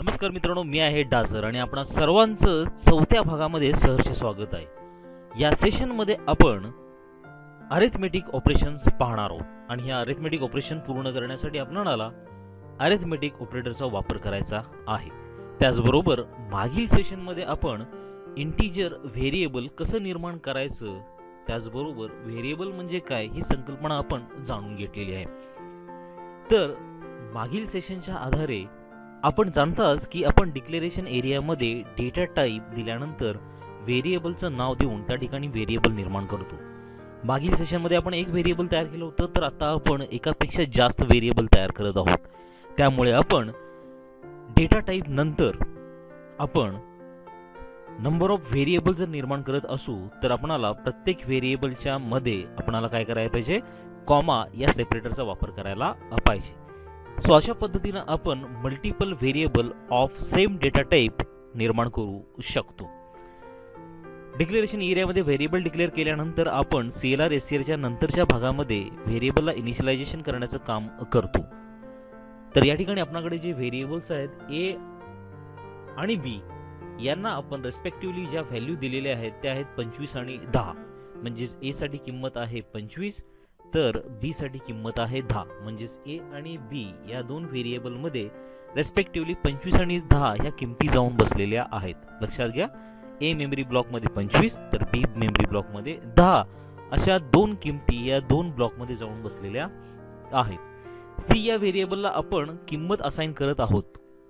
नमस्कार मित्रांनो मी आहे डासर आणि आपण सर्वांचं चौथ्या भागामध्ये सहर्ष स्वागत आहे. या सेशनमध्ये आपण अरेथमेटिक ऑपरेशन्स पाहणार आहोत आणि ह्या अरेथमेटिक ऑपरेशन पूर्ण करण्यासाठी आपणाला अरेथमेटिक ऑपरेटरचा वापर करायचा आहे. त्याचबरोबर मागील सेशनमध्ये आपण इंटिजर व्हेरिएबल कसं निर्माण करायचं त्याचबरोबर व्हेरिएबल म्हणजे काय ही संकल्पना आपण जाणून घेतलेली आहे. तर मागील सेशनच्या आधारे आपण जाणताच की आपण डिक्लेरेशन एरियामध्ये डेटा टाईप दिल्यानंतर व्हेरिएबलचं नाव देऊन त्या ठिकाणी व्हेरिएबल निर्माण करतो. मागील सेशनमध्ये आपण एक व्हेरिएबल तयार केलं होतं तर आता आपण एकापेक्षा जास्त व्हेरिएबल तयार करत आहोत. त्यामुळे आपण डेटा टाईप नंतर आपण नंबर ऑफ व्हेरिएबल जर निर्माण करत असू तर आपणाला प्रत्येक व्हेरिएबलच्या मध्ये आपणाला काय करायला पाहिजे? कॉमा या सेपरेटरचा वापर करायला पाहिजे. सो अशा पद्धतीनं आपण multiple variable of same data type निर्माण करू शकतो. डिक्लेरेशन एरियामध्ये व्हेरिएबल डिक्लेअर केल्यानंतर आपण सी एल आर एस एरच्या नंतरच्या भागामध्ये व्हेरिएबलला इनिशियलायझेशन करण्याचं काम करतो. तर या ठिकाणी आपणाकडे जे व्हेरिएबल्स आहेत ए आणि बी यांना आपण रेस्पेक्टिव्हली ज्या व्हॅल्यू दिलेल्या आहेत त्या आहेत पंचवीस आणि दहा. म्हणजेच ए साठी किंमत आहे पंचवीस तर बी साठी किंमत आहे दहा. म्हणजेच ए आणि बी या दोन व्हेरिएबलमध्ये रेस्पेक्टिव्हली पंचवीस आणि दहा ह्या किमती जाऊन बसलेल्या आहेत. लक्षात घ्या. ए मेमरी ब्लॉकमध्ये पंचवीस तर बी मेमरी ब्लॉकमध्ये दहा. अशा दोन किमती या दोन ब्लॉकमध्ये जाऊन बसलेल्या आहेत. सी या व्हेरिएबलला आपण किंमत असाइन करत आहोत.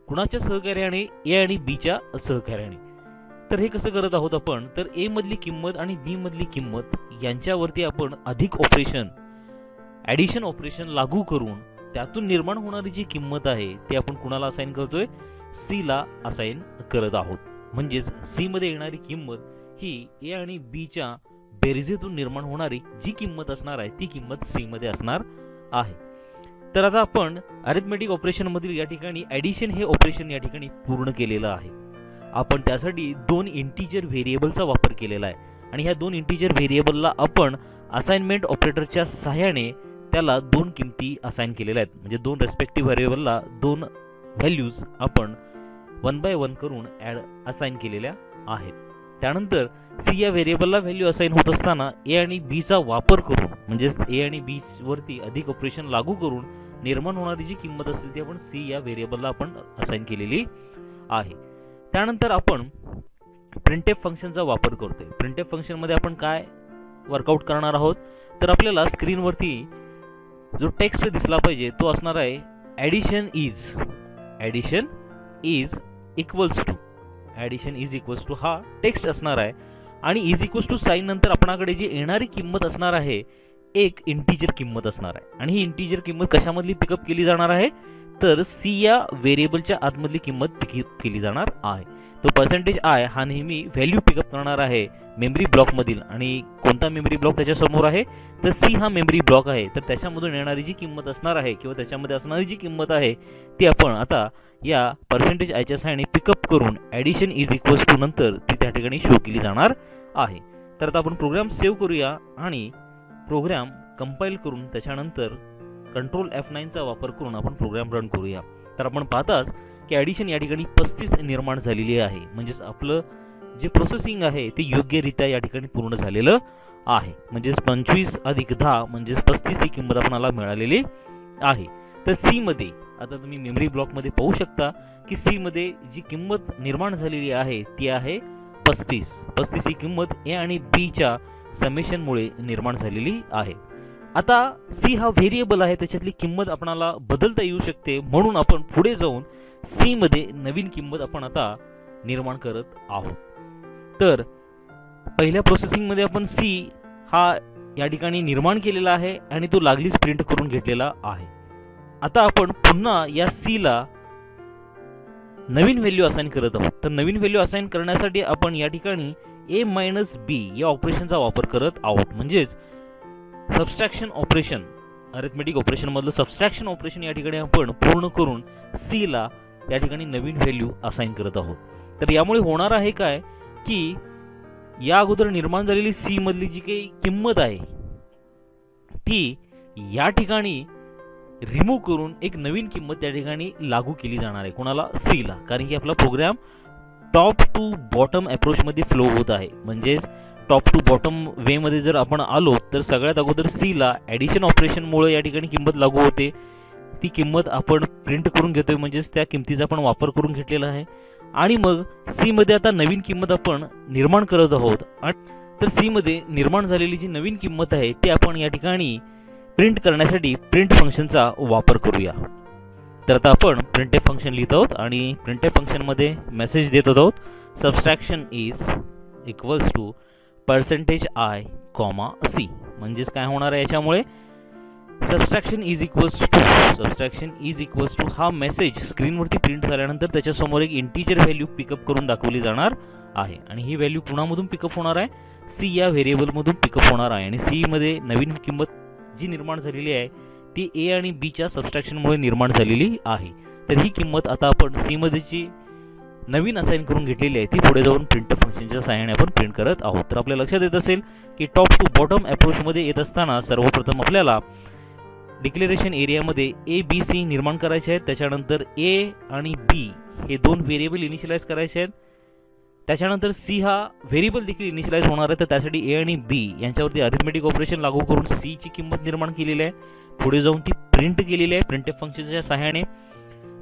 कुणाच्या सहकार्याने? ए आणि बीच्या सहकार्याने. तर हे कसं करत आहोत आपण? तर ए मधली किंमत आणि बी मधली किंमत यांच्यावरती आपण अधिक ऑपरेशन ऍडिशन ऑपरेशन लागू करून त्यातून निर्माण होणारी जी किंमत आहे ती आपण कुणाला असाइन करतोय? सी ला असाइन करत आहोत. म्हणजेच सी मध्ये येणारी किंमत ही ए आणि बीच्या बेरजेतून निर्माण होणारी जी किंमत असणार आहे ती किंमत सी मध्ये असणार आहे. तर आता आपण अरिथमेटिक ऑपरेशन मधील या ठिकाणी ऍडिशन हे ऑपरेशन या ठिकाणी पूर्ण केलेलं आहे. आपण त्यासाठी दोन इंटिजर व्हेरिएबलचा वापर केलेला आहे. आणि ह्या दोन इंटिजर व्हेरिएबलला आपण असाइनमेंट ऑपरेटरच्या सहाय्याने त्याला दोन किमती असाइन केलेल्या आहेत. म्हणजे दोन रेस्पेक्टिव्ह व्हेरिएबलला दोन व्हॅल्यूज आपण वन बाय वन करून ॲड असाइन केलेल्या आहेत. त्यानंतर सी या व्हेरिएबलला व्हॅल्यू असाइन होत असताना ए आणि बीचा वापर करून म्हणजेच ए आणि बी वरती अधिक ऑपरेशन लागू करून निर्माण होणारी जी किंमत असेल ती आपण सी या व्हेरिएबलला आपण असाइन केलेली आहे. त्यानंतर आपण प्रिंटेप फंक्शनचा वापर करतोय. प्रिंटेप फंक्शनमध्ये आपण काय वर्कआउट करणार आहोत? तर आपल्याला स्क्रीनवरती जो टेक्स्ट दिसला पाहिजे तो असणार आहे addition is addition is equals to addition is equals to हा टेक्स्ट असणार आहे. आणि इज इक्वल्स टू साईन नंतर आपणाकडे जी येणारी किंमत असणार आहे एक इंटिजर किंमत असणार आहे. आणि ही इंटिजर किंमत कशामधली पिकअप केली जाणार आहे? तर सी या व्हेरिएबलच्या आतमधली किंमत पिकअप केली जाणार आहे. तो पर्सेंटेज आय हा नेहमी व्हॅल्यू पिकअप करणार आहे मेमरी ब्लॉक मधील. आणि कोणता मेमरी ब्लॉक त्याच्यासमोर आहे? तर सी हा मेमरी ब्लॉक आहे. तर त्याच्यामधून येणारी जी किंमत असणार आहे किंवा त्याच्यामध्ये असणारी जी किंमत आहे ती आपण आता या पर्सेंटेज आयच्या साहाय्याने पिकअप करून ऍडिशन इज इक्वल्स टू नंतर ती त्या ठिकाणी शो केली जाणार आहे. तर आता आपण प्रोग्राम सेव्ह करूया आणि प्रोग्राम कंपाईल करून त्याच्यानंतर कंट्रोल एफ नाईनचा वापर करून आपण प्रोग्राम रन करूया. तर आपण पाहताच की ॲडिशन या ठिकाणी पस्तीस निर्माण झालेली आहे. म्हणजेच आपलं जे प्रोसेसिंग आहे ते योग्यरित्या या ठिकाणी पूर्ण झालेलं आहे. म्हणजेच पंचवीस अधिक दहा म्हणजेच पस्तीस ही किंमत आपणाला मिळालेली आहे. तर सीमध्ये आता तुम्ही मेमरी ब्लॉकमध्ये पाहू शकता की सीमध्ये जी किंमत निर्माण झालेली आहे ती आहे पस्तीस. पस्तीस ही किंमत ए आणि बी च्या समेशनमुळे निर्माण झालेली आहे. आता सी हा व्हेरिएबल आहे त्याच्यातली किंमत आपणाला बदलता येऊ शकते म्हणून आपण पुढे जाऊन सी मध्ये नवीन किंमत आपण आता निर्माण करत आहोत. तर पहिल्या प्रोसेसिंगमध्ये आपण सी हा या ठिकाणी निर्माण केलेला आहे आणि तो लागलीच प्रिंट करून घेतलेला आहे. आता आपण पुन्हा या सी ला नवीन व्हॅल्यू असाइन करत आहोत. तर नवीन व्हॅल्यू असाइन करण्यासाठी आपण या ठिकाणी ए मायनस बी या ऑपरेशनचा वापर करत आहोत. म्हणजेच सबस्ट्रॅक्शन ऑपरेशन अरेथमेटिक ऑपरेशन मधलं सबस्ट्रॅक्शन ऑपरेशन या ठिकाणी आपण पूर्ण करून सी ला या ठिकाणी नवीन व्हॅल्यू असाइन करत आहोत. तर यामुळे होणार आहे काय? की या अगोदर निर्माण झालेली सी मधली जी काही किंमत आहे ती या ठिकाणी रिमूव्ह करून एक नवीन किंमत त्या ठिकाणी लागू केली जाणार आहे. कोणाला? सी ला. कारण की आपला प्रोग्राम टॉप टू बॉटम अप्रोचमध्ये फ्लो होत आहे. म्हणजेच टॉप टू बॉटम वे मध्ये जर आपण आलो तर सगळ्यात अगोदर सी ला ऑपरेशनमुळे या ठिकाणी किंमत लागू होते. ती किंमत आपण प्रिंट करून घेतोय म्हणजेच त्या किमतीचा आपण वापर करून घेतलेला आहे. आणि मग सी मध्ये आता नवीन किंमत आपण निर्माण करत आहोत. तर सी मध्ये निर्माण झालेली जी नवीन किंमत आहे ती आपण या ठिकाणी प्रिंट करण्यासाठी प्रिंट फंक्शनचा वापर करूया. तर आता आपण प्रिंटेफ फंक्शन लिहित आहोत आणि प्रिंटेफ फंक्शनमध्ये मेसेज देत आहोत. Subtraction is equals to percentage I comma C म्हणजेच काय होणार आहे याच्यामुळे? Subtraction is equals to subtraction is equals to हा मेसेज स्क्रीनवरती प्रिंट झाल्यानंतर त्याच्यासमोर एक इंटीजर व्हॅल्यू पिकअप करून दाखवली जाणार आहे. आणि ही व्हॅल्यू कुणामधून पिकअप होणार आहे. सी या व्हेरिएबलमधून पिकअप होणार आहे. आणि सीमध्ये नवीन किंमत जी निर्माण झालेली आहे ती ए आणि बीच्या सबस्ट्रॅक्शनमुळे निर्माण झालेली आहे. तर ही किंमत आता आपण सीमध्ये जी नवीन असाइन करून घेतलेली आहे ती पुढे जाऊन प्रिंट फंक्शनच्या सहाय्याने आपण प्रिंट करत आहोत. तर आपल्या लक्षात येत असेल की टॉप टू बॉटम अप्रोचमध्ये येत असताना सर्वप्रथम आपल्याला डिक्लेरेशन एरियामध्ये ए बी सी निर्माण करायचे आहेत. त्याच्यानंतर ए आणि बी हे दोन व्हेरिएबल इनिशियलाइज करायचे आहेत. त्याच्यानंतर सी हा व्हेरिएबल देखील इनिशियलाइज होणार आहे. तर त्यासाठी ए आणि बी यांच्यावरती अरिथमेटिक ऑपरेशन लागू करून सी ची किंमत निर्माण केलेली आहे. पुढे जाऊन ती प्रिंट केलेली आहे. प्रिंटेड फंक्शनच्या सहाय्याने.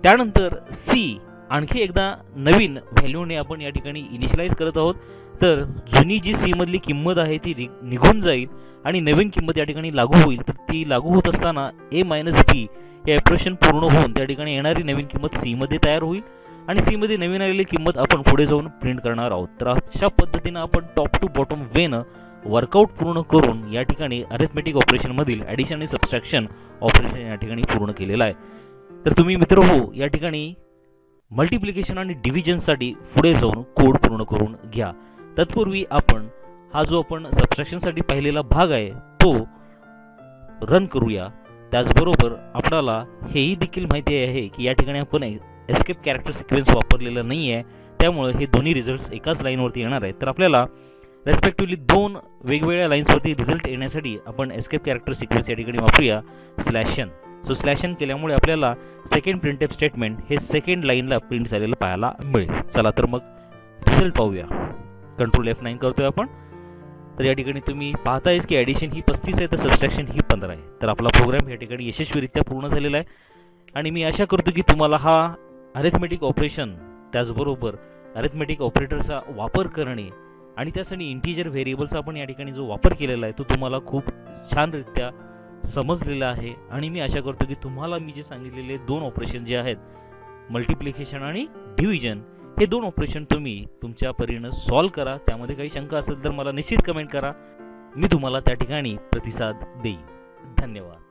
त्यानंतर सी आणखी एकदा नवीन व्हॅल्यूने आपण या ठिकाणी इनिशियलाइज करत आहोत. तर जुनी जी सीमधली किंमत आहे ती निघून जाईल आणि नवीन किंमत या ठिकाणी लागू होईल. तर ती लागू होत असताना ए मायनस बी हे ऑपरेशन पूर्ण होऊन त्या ठिकाणी येणारी नवीन किंमत सीमध्ये तयार होईल आणि सीमध्ये नवीन आलेली किंमत आपण पुढे जाऊन प्रिंट करणार आहोत. तर अशा पद्धतीनं आपण टॉप टू बॉटम वेनं वर्कआउट पूर्ण करून या ठिकाणी अरेथमेटिक ऑपरेशनमधील ॲडिशन आणि सबस्ट्रॅक्शन ऑपरेशन या ठिकाणी पूर्ण केलेलं आहे. तर तुम्ही मित्र हो या ठिकाणी मल्टिप्लिकेशन आणि डिव्हिजनसाठी पुढे जाऊन कोड पूर्ण करून घ्या. तत्पूर्वी आपण हा जो आपण सबस्ट्रॅक्शनसाठी पाहिलेला भाग आहे तो रन करूया. त्याचबरोबर आपल्याला हेही देखील माहिती आहे की या ठिकाणी आपण एस्केप कॅरेक्टर सिक्वेन्स वापरलेला नाही आहे त्यामुळे हे दोन्ही रिझल्ट्स एकाच लाईनवरती येणार आहेत. तर आपल्याला रेस्पेक्टिव्हली दोन वेगवेगळ्या लाईन्सवरती रिझल्ट येण्यासाठी आपण एस्केप कॅरेक्टर सिक्वेन्स या ठिकाणी वापरूया. स्लॅशन सो स्लॅशन केल्यामुळे आपल्याला सेकंड प्रिंटेप स्टेटमेंट हे सेकंड लाईनला प्रिंट झालेलं पाहायला मिळेल. चला तर मग रिझल्ट पाहूया. कंट्रोल एफ नाईन करतोय आपण. तर या ठिकाणी तुम्ही पाहतायच की ॲडिशन ही पस्तीस आहे तर सबस्ट्रॅक्शन ही पंधरा आहे. तर आपला प्रोग्राम या ठिकाणी यशस्वीरित्या पूर्ण झालेला आहे. आणि मी आशा करतो की तुम्हाला हा अरेथमेटिक ऑपरेशन त्याचबरोबर अरेथमेटिक ऑपरेटरचा वापर करणे आणि त्यासाठी इंटिजर व्हेरिएबलचा आपण या ठिकाणी जो वापर केलेला आहे तो तुम्हाला खूप छानरित्या समजलेला आहे. आणि मी आशा करतो की तुम्हाला मी जे सांगितलेले दोन ऑपरेशन जे आहेत मल्टिप्लिकेशन आणि डिव्हिजन हे दोन ऑपरेशन तुम्ही तुमच्या परीनं सॉल्व्ह करा. त्यामध्ये काही शंका असेल तर मला निश्चित कमेंट करा. मी तुम्हाला त्या ठिकाणी प्रतिसाद देईन. धन्यवाद.